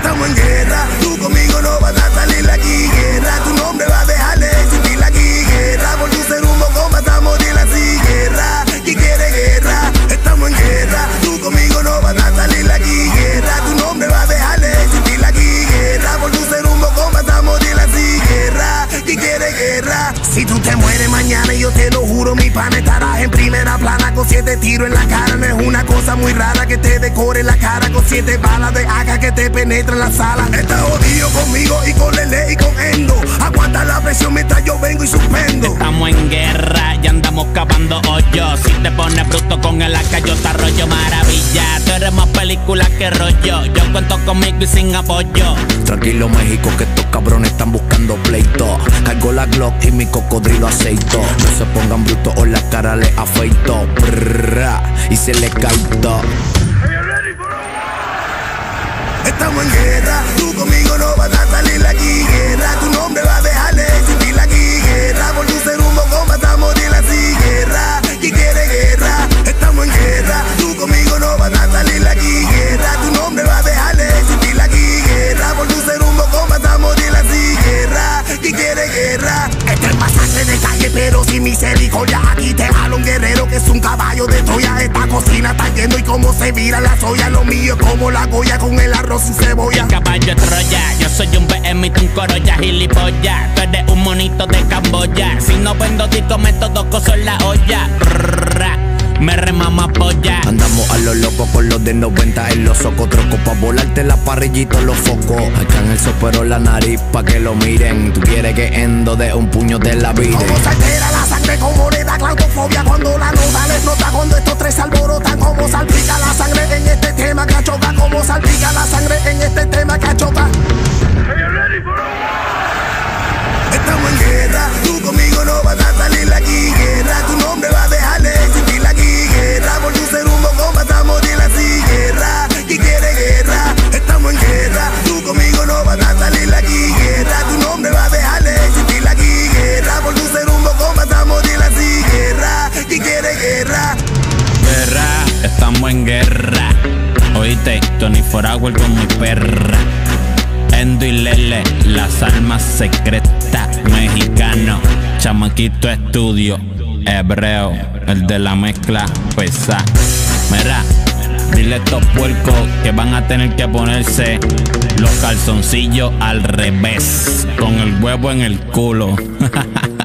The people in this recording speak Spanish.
estamos en guerra. Tú conmigo no vas a salir aquí, guerra. Tu nombre va a dejarle existir la guerra. Por tu ser humo, vas a morir así, guerra. ¿Quién quiere guerra? Estamos en guerra. Tú conmigo no vas a salir aquí, guerra. Tu nombre va a dejarle existir aquí, guerra. Por tu ser humo, vas a morir así, guerra. ¿Quién quiere guerra? Si tú te mueres mañana, yo te lo juro, mi pan está siete tiros en la cara. No es una cosa muy rara que te decore la cara con siete balas de acá que te penetra en la sala. Estás jodido conmigo y con Lele y con Endo. Aguanta la presión mientras yo vengo y suspendo. Estamos en guerra y andamos cavando hoyos. Si te pones bruto con el AK, yo te arroyo maravilla. Tú eres más película que rollo. Yo cuento conmigo y sin apoyo. Tranquilo México que estos cabrones están buscando pleito. Cargo la Glock y mi cocodrilo aceito. No se pongan brutos cara le. Brrra, y se le todo. Estamos en guerra, tú conmigo no vas a salir aquí guerra. Tu nombre sin misericordia. Aquí te jalo un guerrero que es un caballo de Troya. Esta cocina está yendo y cómo se vira la soya. Lo mío como la goya con el arroz y cebolla. Caballo de Troya, yo soy un BM y tú un Corolla gilipollas. Tú eres un monito de Camboya. Si no vendo disco, meto dos cosas en la olla. Los de 90 en los socotrocos Pa' volarte la parrillita en los focos Acá el sopero la nariz pa' que lo miren. Tú quieres que endo de un puño te la vire. Como se altera la sangre como le da claustrofobia Cuando la nota les nota Cuando estos tres alborotan Como salpica la sangre en este tema. Que Como salpica la sangre en este tema Tony Foragüel con mi perra. Endo y Lele, las almas secretas. Mexicano, chamaquito estudio. Hebreo, el de la mezcla pesa. Mira, dile estos puercos que van a tener que ponerse los calzoncillos al revés. Con el huevo en el culo.